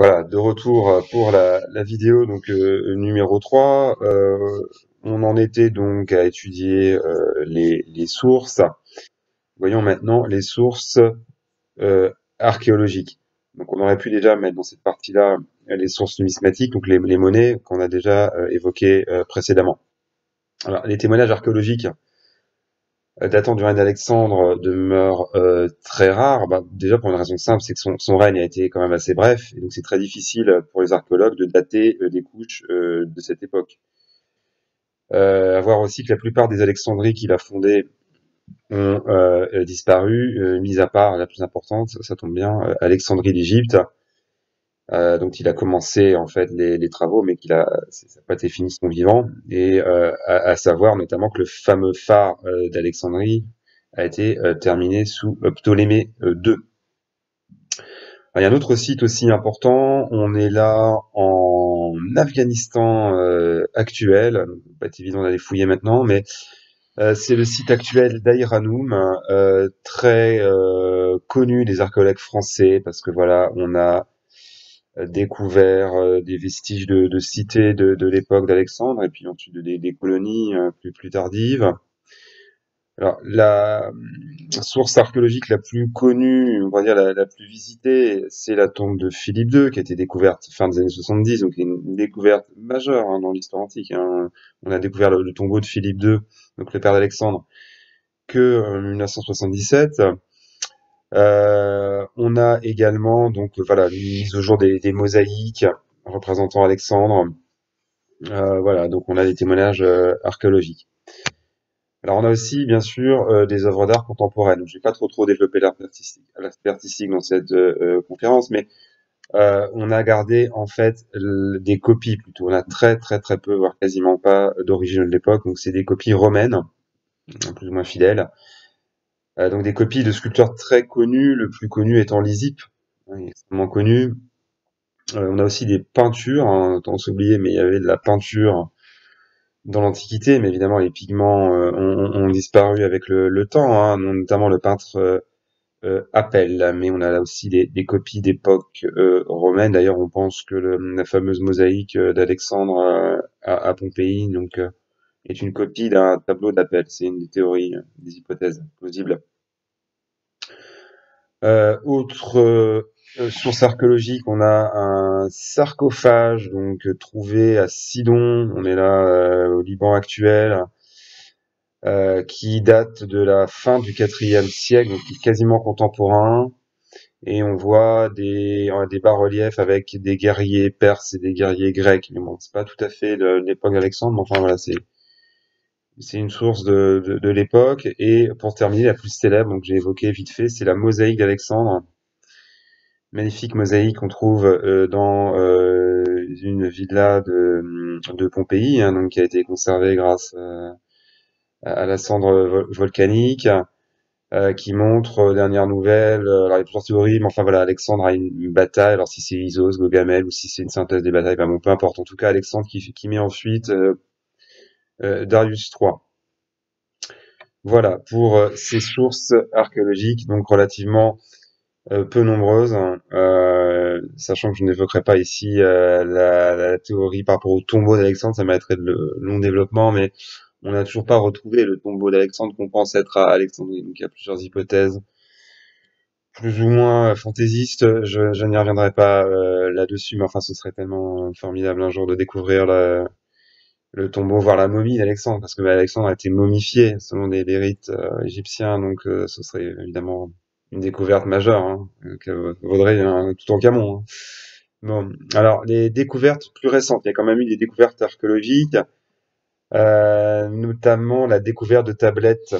Voilà, de retour pour la, vidéo donc euh, numéro 3. Euh, on en était donc à étudier euh, les, sources. Voyons maintenant les sources euh, archéologiques. Donc on aurait pu déjà mettre dans cette partie-là les sources numismatiques, donc les, les monnaies qu'on a déjà euh, évoquées euh, précédemment. Alors, les témoignages archéologiques euh, datant du règne d'Alexandre demeure euh, très rare. Bah, déjà pour une raison simple, c'est que son, règne a été quand même assez bref, et donc c'est très difficile pour les archéologues de dater euh, des couches euh, de cette époque. Euh, à voir aussi que la plupart des Alexandries qu'il a fondées ont disparu, mis à part la plus importante, ça tombe bien, Alexandrie d'Égypte, euh, donc il a commencé en fait les, les travaux, mais qu'il a ça n'a pas été fini son vivant, et euh, à, à, savoir notamment que le fameux phare euh, d'Alexandrie a été euh, terminé sous Ptolémée II. il y a un autre site aussi important. On est là en Afghanistan actuel. Pas évident d'aller fouiller maintenant, mais c'est le site actuel d'Aïranoum, très connu des archéologues français parce que voilà, on a euh, découvert euh, des vestiges de, de cités de, de l'époque d'Alexandre et puis ensuite des, des colonies euh, plus, plus tardives. Alors, la source archéologique la plus connue, on va dire la, plus visitée, c'est la tombe de Philippe II, qui a été découverte fin des années 70, donc une découverte majeure hein, dans l'histoire antique. Hein. On a découvert le, le, tombeau de Philippe II, donc le père d'Alexandre, que en 1977. Euh, on a également donc voilà mise au jour des, mosaïques représentant Alexandre. Euh, voilà, donc on a des témoignages euh, archéologiques. Alors on a aussi bien sûr euh, des œuvres d'art contemporaines. Je vais pas trop trop développer l'aspect artistique dans cette euh, conférence, mais on a gardé en fait des copies plutôt. On a très très très peu, voire quasiment pas d'origine de l'époque. Donc c'est des copies romaines, plus ou moins fidèles. Euh, donc des copies de sculpteurs très connus, le plus connu étant Lysippe, hein, extrêmement connu. Euh, on a aussi des peintures, hein, tant s'oublier, mais il y avait de la peinture dans l'Antiquité, mais évidemment les pigments euh, ont, disparu avec le, temps, hein, notamment le peintre euh, Appel, mais on a là aussi des, copies d'époque romaine. D'ailleurs, on pense que la fameuse mosaïque d'Alexandre à, à, Pompéi, donc est une copie d'un tableau d'appel. C'est une des théories, des hypothèses plausibles. Euh, autre euh, source archéologique, on a un sarcophage donc trouvé à Sidon. On est là euh, au Liban actuel. Euh, qui date de la fin du quatrième siècle, donc quasiment contemporain. Et on voit des, des bas-reliefs avec des guerriers perses et des guerriers grecs. Mais bon, c'est pas tout à fait l'époque d'Alexandre, mais enfin voilà, c'est c'est une source de, de, l'époque. Et pour terminer, la plus célèbre, donc j'ai évoqué vite fait, c'est la mosaïque d'Alexandre. Magnifique mosaïque qu'on trouve euh, dans euh, une villa de, de Pompéi, hein, donc qui a été conservée grâce euh, à la cendre volcanique, qui montre, dernière nouvelle, alors il y a plusieurs théories, mais enfin voilà, Alexandre a une, bataille, alors si c'est Isos, Gogamel, ou si c'est une synthèse des batailles, ben bon, peu importe. En tout cas, Alexandre qui, qui met ensuite euh, Darius III. Voilà pour euh, ces sources archéologiques, donc relativement euh, peu nombreuses, hein. sachant que je n'évoquerai pas ici la, théorie par rapport au tombeau d'Alexandre, ça mériterait de long développement, mais on n'a toujours pas retrouvé le tombeau d'Alexandre qu'on pense être à Alexandrie. Donc il y a plusieurs hypothèses plus ou moins fantaisistes. Je, je n'y reviendrai pas là-dessus, mais enfin ce serait tellement formidable un jour de découvrir la, le tombeau, voir la momie d'Alexandre, parce que bah, Alexandre a été momifié selon les, rites euh, égyptiens, donc euh, ce serait évidemment une découverte majeure, hein, que vaudrait un, tout en Camon. Hein. Bon, alors les découvertes plus récentes, il y a quand même eu des découvertes archéologiques, euh, notamment la découverte de tablettes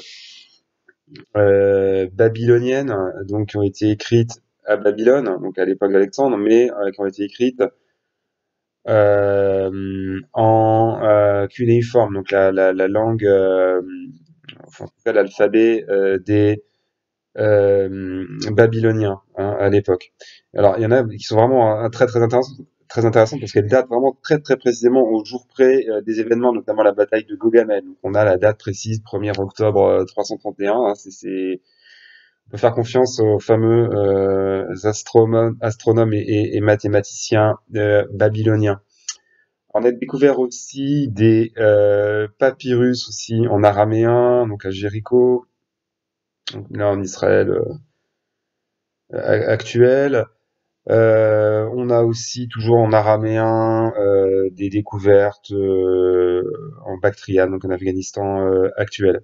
babyloniennes, donc qui ont été écrites à Babylone, donc à l'époque d'Alexandre, mais qui ont été écrites euh, en euh, cunéiforme, donc la, la, la langue, euh, enfin, en tout l'alphabet euh, des euh, babyloniens hein, à l'époque. Alors il y en a qui sont vraiment très très intéressants, très intéressants parce qu'elles datent vraiment très très précisément au jour près des événements, notamment la bataille de Gogamel. Donc on a la date précise, 1er octobre 331. Hein, c'est peut faire confiance aux fameux euh, astronomes, et, mathématiciens euh, babyloniens. On a découvert aussi des euh, papyrus aussi en araméen, donc à Jéricho, là en Israël euh, actuel. Euh, on a aussi toujours en araméen euh, des découvertes en Bactriane, donc en Afghanistan actuel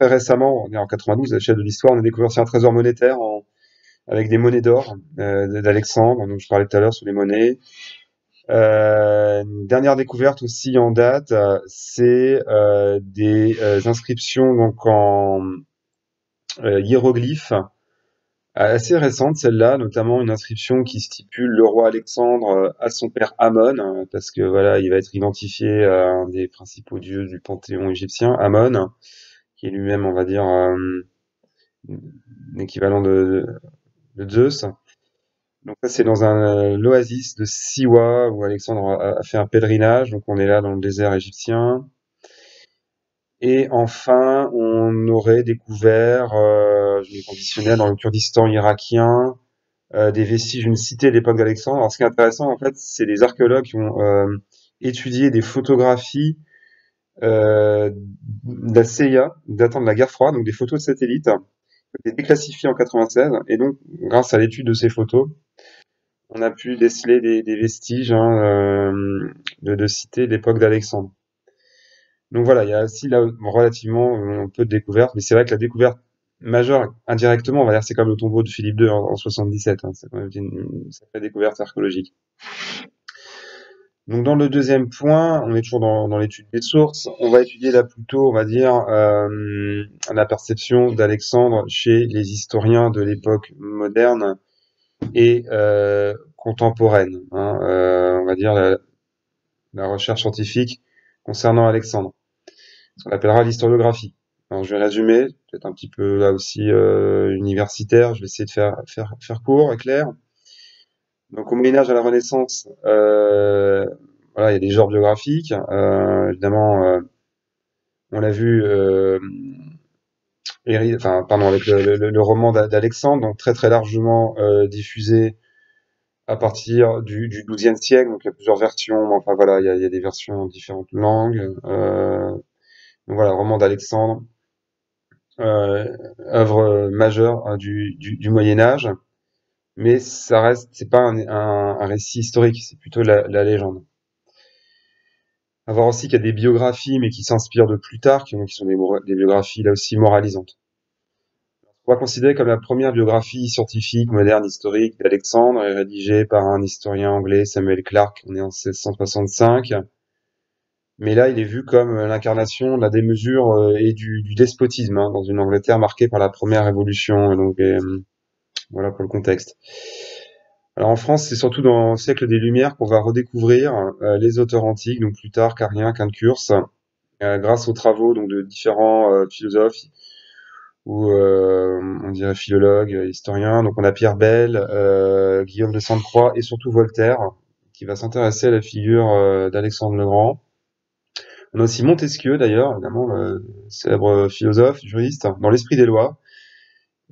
très récemment, on est en 92, à l'échelle de l'histoire, on a découvert aussi un trésor monétaire avec des monnaies d'or euh, d'Alexandre, dont je parlais tout à l'heure sur les monnaies. Euh, une dernière découverte aussi en date, c'est euh, des inscriptions donc en hiéroglyphes assez récentes, celle-là, notamment une inscription qui stipule le roi Alexandre à son père Amon, parce que voilà, il va être identifié à un des principaux dieux du panthéon égyptien, Amon qui est lui-même, on va dire, euh, l'équivalent de, Zeus. Donc ça, c'est dans un l'oasis de Siwa où Alexandre a, fait un pèlerinage. Donc on est là dans le désert égyptien. Et enfin, on aurait découvert, euh, je l'ai conditionné dans le Kurdistan irakien, euh, des vestiges d'une cité de l'époque d'Alexandre. Alors ce qui est intéressant, en fait, c'est les archéologues qui ont euh, étudié des photographies euh, de la CIA datant de la guerre froide, donc des photos de satellites qui ont été déclassifiées en 96. Et donc, grâce à l'étude de ces photos, on a pu déceler des, vestiges hein, euh, de, de cités de l'époque d'Alexandre. Donc voilà, il y a aussi là relativement peu de découvertes, mais c'est vrai que la découverte majeure, indirectement, on va dire, c'est comme le tombeau de Philippe II en, 77. Hein, c'est une, sacrée découverte archéologique. Donc dans le deuxième point, on est toujours dans, l'étude des sources. On va étudier là plutôt, on va dire, euh, la perception d'Alexandre chez les historiens de l'époque moderne et euh, contemporaine. Hein, euh, on va dire la, recherche scientifique concernant Alexandre, ce qu'on l'historiographie. Alors je vais résumer, peut-être un petit peu là aussi universitaire. Je vais essayer de faire faire faire court et clair. Donc au Moyen Âge à la Renaissance, euh, voilà, il y a des genres biographiques. Euh, évidemment, euh, on l'a vu, euh, enfin, pardon, avec le, le, le roman d'Alexandre, donc très très largement euh, diffusé à partir du, du XIIe siècle. Donc il y a plusieurs versions. Enfin voilà, il y a, il y a des versions en différentes langues. Euh, donc voilà, roman d'Alexandre, œuvre majeure hein, du, du, du Moyen Âge mais ça reste, c'est pas un, récit historique, c'est plutôt la, légende. À voir aussi qu'il y a des biographies, mais qui s'inspirent de plus tard, qui, sont des, biographies là aussi moralisantes. On va considérer comme la première biographie scientifique, moderne, historique d'Alexandre, rédigée par un historien anglais, Samuel Clarke, on est en 1665. Mais là, il est vu comme l'incarnation de la démesure euh, et du, despotisme hein, dans une Angleterre marquée par la première révolution. Voilà pour le contexte. Alors en France, c'est surtout dans le siècle des Lumières qu'on va redécouvrir euh, les auteurs antiques, donc plus tard Carien, Quintcurse, euh, grâce aux travaux donc de différents euh, philosophes ou on dirait philologues, historiens. Donc on a Pierre Bell, Guillaume de Sainte-Croix et surtout Voltaire, qui va s'intéresser à la figure d'Alexandre le Grand. On a aussi Montesquieu d'ailleurs, évidemment, le célèbre philosophe, juriste, dans l'esprit des lois,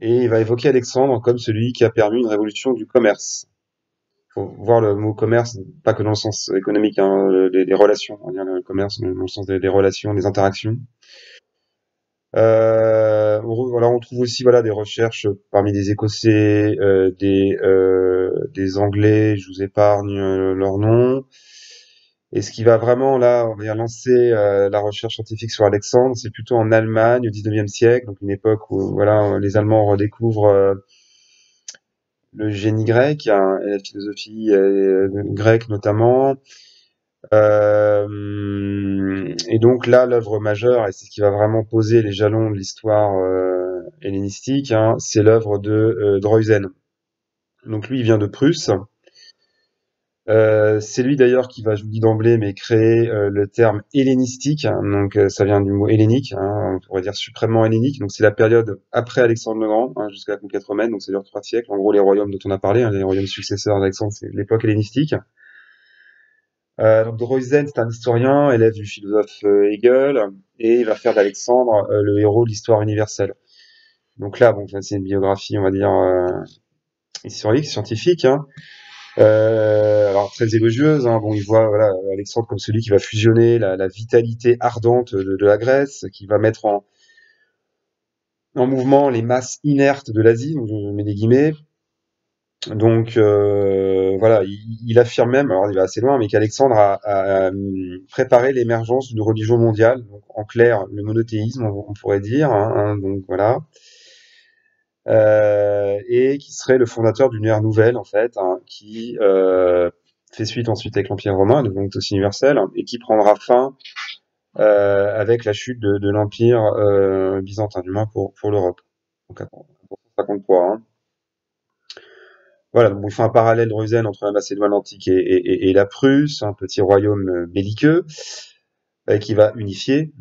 et il va évoquer Alexandre comme celui qui a permis une révolution du commerce. Il faut voir le mot commerce, pas que dans le sens économique, hein, des, relations, on va dire le commerce, mais dans le sens des, relations, des interactions. Euh, voilà, on trouve aussi voilà des recherches parmi des Écossais, euh, des euh, des Anglais. Je vous épargne euh, leurs noms. Et ce qui va vraiment là, on va lancer euh, la recherche scientifique sur Alexandre, c'est plutôt en Allemagne au 19e siècle, donc une époque où voilà, les Allemands redécouvrent euh, le génie grec, hein, et la philosophie euh, grecque notamment. et donc là, l'œuvre majeure, et c'est ce qui va vraiment poser les jalons de l'histoire hellénistique, hein, c'est l'œuvre de Droysen. Donc lui, il vient de Prusse. Euh, c'est lui d'ailleurs qui va, je vous dis d'emblée, mais créer euh, le terme hellénistique. donc euh, ça vient du mot hellénique, hein, on pourrait dire suprêmement hellénique. Donc c'est la période après Alexandre le Grand, hein, jusqu'à la conquête romaine. Donc c'est dure trois siècles. En gros, les royaumes dont on a parlé, hein, les royaumes successeurs d'Alexandre, c'est l'époque hellénistique. donc Droysen, c'est un historien, élève du philosophe Hegel, et il va faire d'Alexandre le héros de l'histoire universelle. Donc là, bon, c'est une biographie, on va dire, historique, scientifique. Hein. Euh, alors très élogieuse. Hein. Il voit voilà Alexandre comme celui qui va fusionner la, vitalité ardente de, la Grèce, qui va mettre en en mouvement les masses inertes de l'Asie. Je mets des guillemets. Donc euh, voilà, il, affirme même, alors il va assez loin, mais qu'Alexandre a, a, préparé l'émergence d'une religion mondiale. Donc en clair, le monothéisme, on, pourrait dire. Hein, hein donc voilà. Euh, et qui serait le fondateur d'une ère nouvelle en fait, hein, qui euh, fait suite ensuite avec l'Empire romain, donc aussi universel, et qui prendra fin euh, avec la chute de, l'Empire euh, byzantin, du moins pour, pour l'Europe. Donc ça compte Hein. Voilà, donc il fait un parallèle de entre la Macédoine antique et, la Prusse, un petit royaume belliqueux, qui va unifier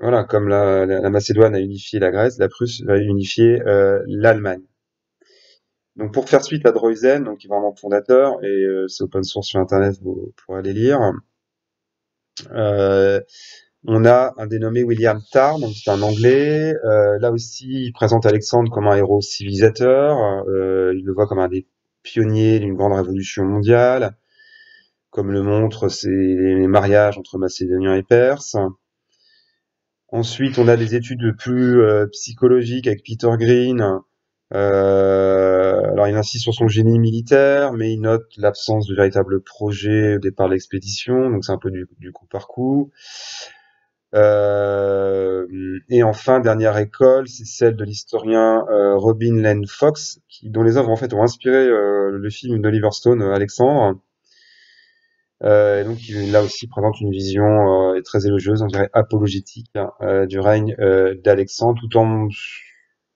voilà, comme la, Macédoine a unifié la Grèce, la Prusse va unifier euh, l'Allemagne. Donc pour faire suite à Droysen, donc qui est vraiment fondateur, et euh, c'est open source sur internet, vous pourrez aller lire. Euh, on a un dénommé William Tarr, donc c'est un Anglais. Là aussi, il présente Alexandre comme un héros civilisateur. Il le voit comme un des pionniers d'une grande révolution mondiale, comme le montrent les mariages entre Macédoniens et Perses. Ensuite, on a des études plus euh, psychologiques avec Peter Green. Euh, alors, il insiste sur son génie militaire, mais il note l'absence de véritable projet au départ de l'expédition, donc c'est un peu du, coup par coup. Euh, et enfin, dernière école, c'est celle de l'historien Robin Len Fox, dont les œuvres en fait ont inspiré le film d'Oliver Stone, Alexandre. Euh, donc là aussi présente une vision euh, très élogieuse, on dirait apologétique hein, euh, du règne euh, d'Alexandre, tout en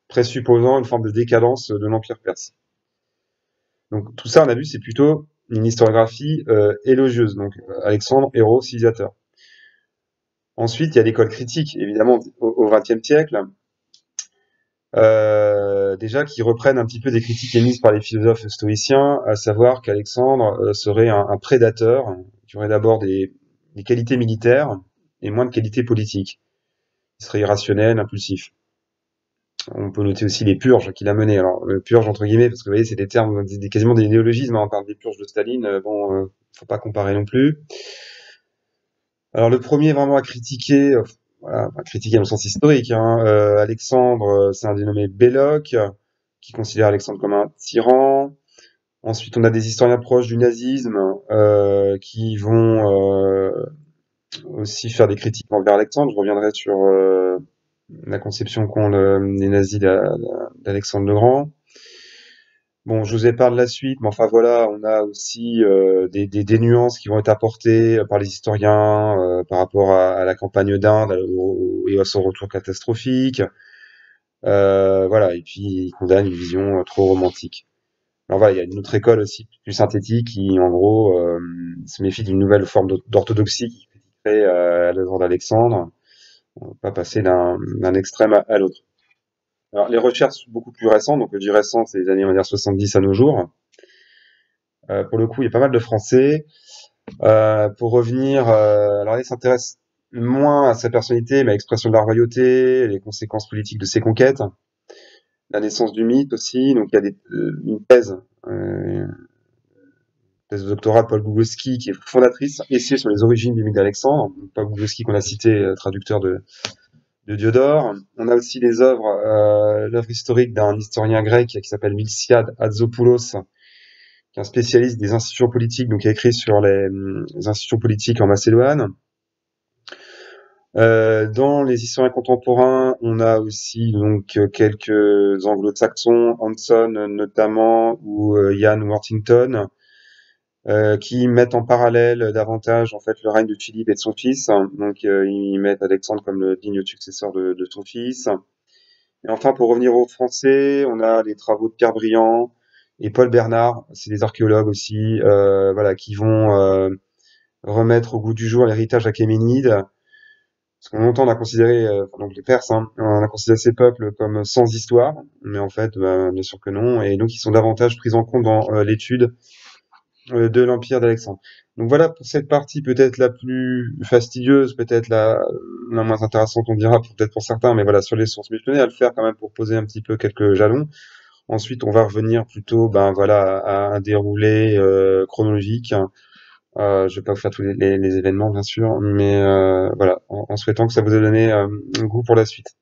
présupposant une forme de décadence de l'empire perse. Donc tout ça, on a vu, c'est plutôt une historiographie élogieuse. Donc Alexandre, héros, civilisateur. Ensuite, il y a l'école critique, évidemment, au XXe siècle, euh, déjà qui reprennent un petit peu des critiques émises par les philosophes stoïciens, à savoir qu'Alexandre euh, serait un, prédateur, qui aurait d'abord des, qualités militaires et moins de qualités politiques. Il serait irrationnel, impulsif. On peut noter aussi les purges qu'il a menées. Alors, le purge entre guillemets, parce que vous voyez, c'est des termes, des, quasiment des néologismes. Hein, on parle des purges de Staline. Euh, bon, euh, faut pas comparer non plus. Alors, le premier vraiment à critiquer, voilà, le sens historique. Hein. Euh, Alexandre, euh, c'est un dénommé Belloc, qui considère Alexandre comme un tyran. Ensuite, on a des historiens proches du nazisme euh, qui vont aussi faire des critiques envers Alexandre. Je reviendrai sur la conception qu'ont les nazis d'Alexandre le Grand. Bon, je vous épargne la suite, mais enfin voilà, on a aussi euh, des, des, nuances qui vont être apportées par les historiens euh, par rapport à, la campagne d'Inde et à son retour catastrophique. Euh, voilà, et puis il condamne une vision trop romantique. Alors voilà, il y a une autre école aussi plus synthétique qui, en gros, euh, se méfie d'une nouvelle forme d'orthodoxie qui crée à l'œuvre d'Alexandre. On va pas passer d'un extrême à l'autre. Alors, les recherches beaucoup plus récentes, donc du récent, c'est les années on va dire 70 à nos jours. Euh, pour le coup, il y a pas mal de Français. Euh, pour revenir, euh, alors il s'intéresse moins à sa personnalité, mais à l'expression de la royauté, les conséquences politiques de ses conquêtes, la naissance du mythe aussi. Donc il y a des, euh, une thèse, euh, thèse de doctorat de Paul Gougoski, qui est fondatrice, essai sur les origines du mythe d'Alexandre. Paul Gougoski qu'on a cité, euh, traducteur de de Diodore. On a aussi les œuvres, euh, l'œuvre historique d'un historien grec qui s'appelle Milsiad Adzopoulos, qui est un spécialiste des institutions politiques, donc qui a écrit sur les, institutions politiques en Macédoine. Euh, dans les historiens contemporains, on a aussi donc quelques anglo-saxons, Hanson notamment, ou euh, Ian Worthington, euh, qui mettent en parallèle davantage en fait le règne de Philippe et de son fils. Donc euh, ils mettent Alexandre comme le digne successeur de, de, son fils. Et enfin, pour revenir aux Français, on a les travaux de Pierre Briand et Paul Bernard, c'est des archéologues aussi, euh, voilà, qui vont euh, remettre au goût du jour l'héritage achéménide. Parce qu'on longtemps on a considéré, donc les Perses, hein, on a considéré ces peuples comme sans histoire, mais en fait, bah, bien sûr que non. Et donc ils sont davantage pris en compte dans l'étude de l'Empire d'Alexandre. Donc voilà pour cette partie peut-être la plus fastidieuse, peut-être la, moins intéressante, on dira peut-être pour certains, mais voilà sur les sources. Mais je tenais à le faire quand même pour poser un petit peu quelques jalons. Ensuite, on va revenir plutôt, ben voilà, à un déroulé euh, chronologique. Euh, je vais pas vous faire tous les, les, événements, bien sûr, mais euh, voilà, en, en, souhaitant que ça vous ait donné un goût pour la suite.